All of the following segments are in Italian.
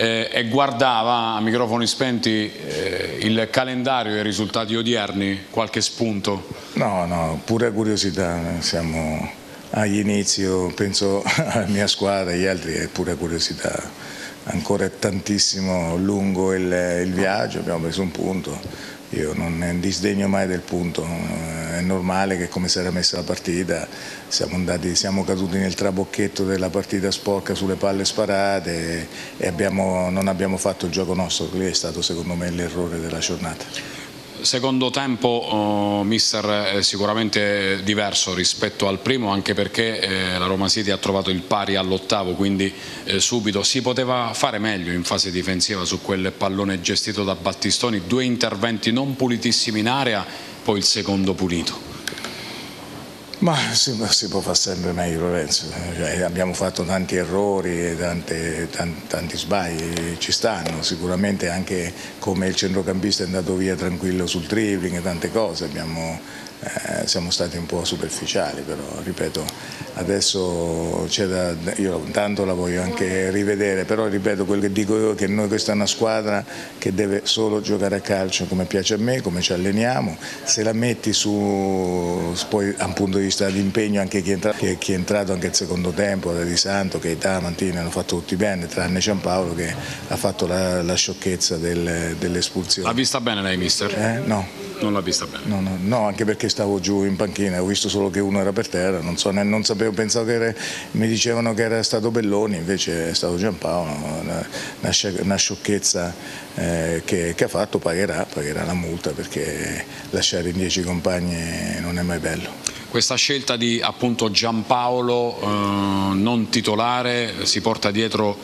eh, e guardava a microfoni spenti eh, il calendario e i risultati odierni, qualche spunto? No, no, pure curiosità, siamo agli inizi, penso alla mia squadra, agli altri è pure curiosità, ancora è tantissimo lungo il, il viaggio, abbiamo preso un punto io non disdegno mai del punto, eh, è normale che come si era messa la partita siamo, andati, siamo caduti nel trabocchetto della partita sporca sulle palle sparate e abbiamo, non abbiamo fatto il gioco nostro, lì è stato secondo me l'errore della giornata. Secondo tempo, oh, mister, sicuramente diverso rispetto al primo, anche perché eh, la Roma City ha trovato il pari all'ottavo, quindi eh, subito si poteva fare meglio in fase difensiva su quel pallone gestito da Battistoni, due interventi non pulitissimi in area, poi il secondo pulito. Ma si, si, può fare sempre meglio Lorenzo, cioè, abbiamo fatto tanti errori, tante, tanti, tanti sbagli, ci stanno, sicuramente anche come il centrocampista è andato via tranquillo sul dribbling, tante cose, abbiamo eh, siamo stati un po' superficiali, però ripeto, adesso da, io tanto la voglio anche rivedere, però ripeto quello che dico io, che noi questa è una squadra che deve solo giocare a calcio come piace a me, come ci alleniamo, se la metti su, poi da un punto di vista di impegno anche chi è, entrato, chi è entrato anche il secondo tempo, da Di Santo, Keita, Mantini hanno fatto tutti bene, tranne Giampaolo che ha fatto la, la sciocchezza del, dell'espulsione. L'ha vista bene lei mister? Eh? No. Non l'ha vista bene? No, no, no, anche perché stavo giù in panchina, ho visto solo che uno era per terra, non, so, non sapevo, pensavo che era, mi dicevano che era stato Belloni, invece è stato Giampaolo, una, una sciocchezza eh, che, che, ha fatto, pagherà, pagherà la multa perché lasciare in dieci compagni non è mai bello. Questa scelta di appunto Giampaolo eh, non titolare si porta dietro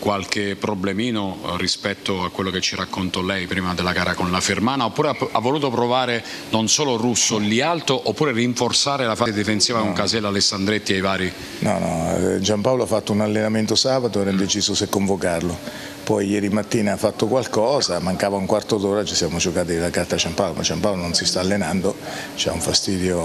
qualche problemino eh, rispetto a quello che ci raccontò lei prima della gara con la Fermana oppure ha, voluto provare non solo Russo lì alto oppure rinforzare la fase difensiva no. con Casella, Alessandretti e i vari? No, no, eh, Giampaolo ha fatto un allenamento sabato e era deciso se convocarlo poi ieri mattina ha fatto qualcosa, mancava un quarto d'ora, ci siamo giocati la carta a Ciampaolo, ma Ciampaolo non si sta allenando, c'è un fastidio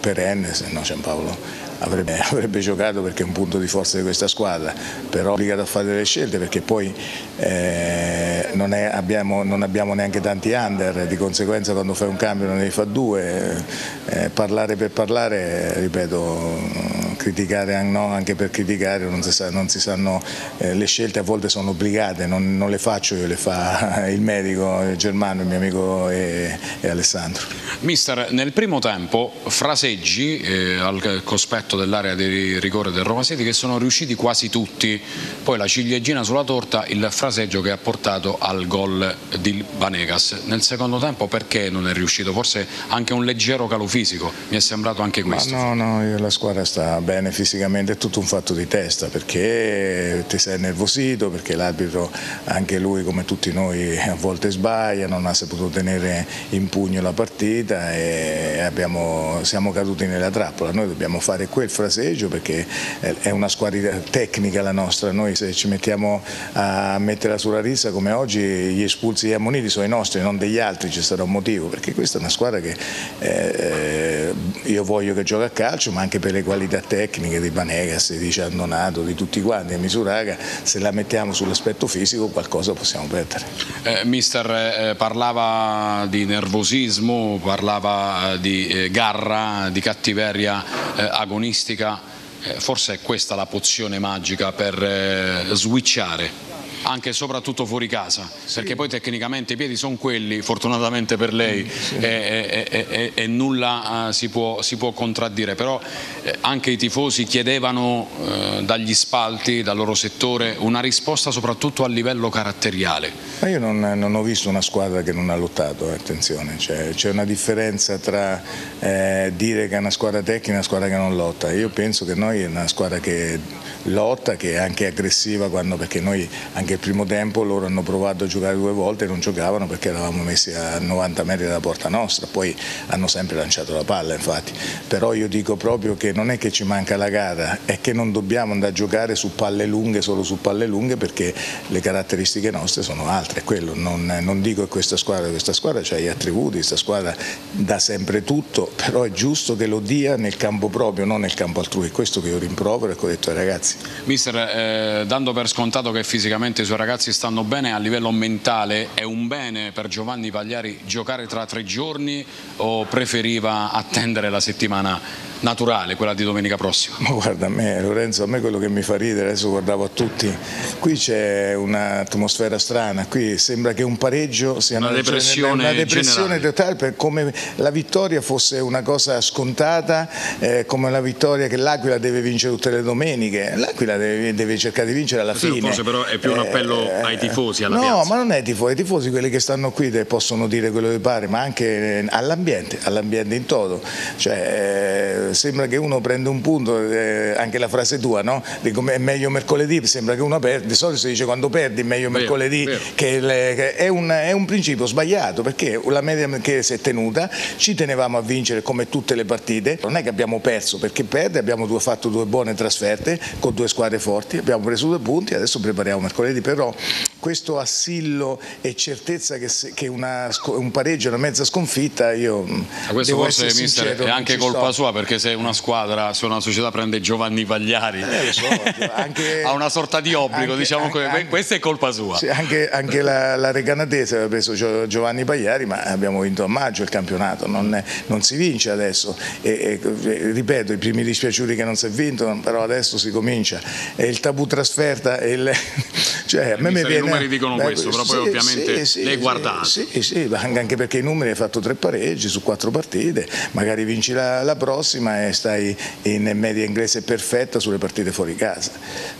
perenne, se no Ciampaolo avrebbe, avrebbe, giocato perché è un punto di forza di questa squadra, però è obbligato a fare delle scelte perché poi eh, non, è, abbiamo, non, abbiamo, neanche tanti under, di conseguenza quando fai un cambio non devi fare due, eh, parlare per parlare, ripeto criticare no, anche per criticare non si, sa, non si sanno eh, le scelte a volte sono obbligate non, non, le faccio io le fa il medico Germano il mio amico e, e Alessandro. Mister nel primo tempo fraseggi eh, al cospetto dell'area di rigore del Roma City che sono riusciti quasi tutti. Poi la ciliegina sulla torta il fraseggio che ha portato al gol di Vanegas. Nel secondo tempo perché non è riuscito? Forse anche un leggero calo fisico mi è sembrato anche questo. Ma no no la squadra sta bene fisicamente è tutto un fatto di testa perché ti sei nervosito, perché l'arbitro anche lui come tutti noi a volte sbaglia, non ha saputo tenere in pugno la partita e abbiamo, siamo caduti nella trappola. Noi dobbiamo fare quel fraseggio perché è una squadra tecnica la nostra, noi se ci mettiamo a metterla sulla rissa come oggi gli espulsi e ammoniti sono i nostri, non degli altri, ci sarà un motivo perché questa è una squadra che eh, io voglio che giochi a calcio ma anche per le qualità tecniche tecniche di Banegas, di Ciandonato, di tutti quanti a Misuraga, se la mettiamo sull'aspetto fisico qualcosa possiamo perdere. Eh, mister eh, parlava di nervosismo, parlava eh, di eh, garra, di cattiveria eh, agonistica, eh, forse è questa la pozione magica per switchare anche e soprattutto fuori casa, sì. perché poi tecnicamente i piedi sono quelli, fortunatamente per lei, sì. e, e, e, e, nulla uh, si, può, si, può, contraddire, però eh, anche i tifosi chiedevano eh, dagli spalti, dal loro settore, una risposta soprattutto a livello caratteriale. Ma io non, non ho visto una squadra che non ha lottato, eh, attenzione, c'è, una differenza tra eh, dire che è una squadra tecnica e una squadra che non lotta, io penso che noi è una squadra che lotta, che è anche aggressiva, quando, perché noi anche anche il primo tempo loro hanno provato a giocare due volte e non giocavano perché eravamo messi a 90 metri dalla porta nostra, poi hanno sempre lanciato la palla infatti, però io dico proprio che non è che ci manca la gara, è che non dobbiamo andare a giocare su palle lunghe, solo su palle lunghe perché le caratteristiche nostre sono altre, quello. Non, non dico che questa squadra, questa squadra ha gli attributi, questa squadra dà sempre tutto, però è giusto che lo dia nel campo proprio, non nel campo altrui, questo che io rimprovero e ho detto ai ragazzi. Mister, eh, dando per scontato che fisicamente i suoi ragazzi stanno bene, a livello mentale. È un bene per Giovanni Pagliari giocare tra tre giorni o preferiva attendere la settimana naturale, quella di domenica prossima? Ma guarda, a me Lorenzo, a me quello che mi fa ridere, adesso guardavo a tutti, qui c'è un'atmosfera strana, qui sembra che un pareggio sia una, una depressione, una depressione totale, per come la vittoria fosse una cosa scontata, eh, come la vittoria che l'Aquila deve vincere tutte le domeniche, l'Aquila deve, deve, cercare di vincere alla Forse fine. Forse però è più un appello eh, ai tifosi, alla no, piazza. No, ma non è tifosi, i tifosi quelli che stanno qui possono dire quello che pare, ma anche all'ambiente, all'ambiente in toto. Cioè, sembra che uno prende un punto, eh, anche la frase tua, no? Dico, è meglio mercoledì, sembra che uno perde, di solito si dice quando perdi è meglio vero, mercoledì, vero. Che, le, che è, un, è, un, principio sbagliato perché la media che si è tenuta, ci tenevamo a vincere come tutte le partite, non è che abbiamo perso perché perde, abbiamo due, fatto due buone trasferte con due squadre forti, abbiamo preso due punti, adesso prepariamo mercoledì, però questo assillo e certezza che, se, che una, un pareggio è una mezza sconfitta, io Ma questo forse mister, è anche colpa sto. sua perché se una squadra, se una società prende Giovanni Pagliari eh, so, anche, ha una sorta di obbligo, anche, diciamo anche, questa è colpa sua. Sì, anche, anche la, la, Recanatese aveva preso Giovanni Pagliari ma abbiamo vinto a maggio il campionato, non, è, non si vince adesso e, e, ripeto i primi dispiaciuti che non si è vinto però adesso si comincia e il tabù trasferta il, cioè, a me mi viene numeri dicono Beh, questo, però sì, poi ovviamente sì, lei guardate. Sì, sì, anche perché i numeri hai fatto tre pareggi su quattro partite, magari vinci la, la prossima e stai in media inglese perfetta sulle partite fuori casa.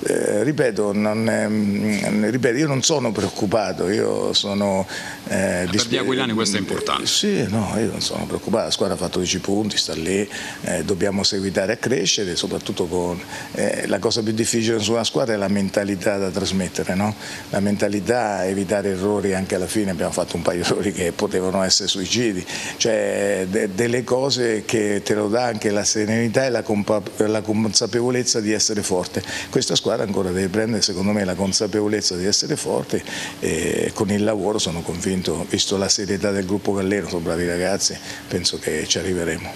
Eh, ripeto, non, eh, ripeto, io non sono preoccupato, io sono... Eh, per aquilani questo è importante. Sì, no, io non sono preoccupato, la squadra ha fatto 10 punti, sta lì, eh, dobbiamo seguitare a crescere, soprattutto con... Eh, la cosa più difficile su una squadra è la mentalità da trasmettere, no? la mentalità, evitare errori anche alla fine, abbiamo fatto un paio di errori che potevano essere suicidi, cioè de delle cose che te lo dà anche la serenità e la, la consapevolezza di essere forte. Questa squadra ancora deve prendere secondo me la consapevolezza di essere forte e con il lavoro sono convinto, visto la serietà del gruppo Gallero, sono bravi ragazzi, penso che ci arriveremo.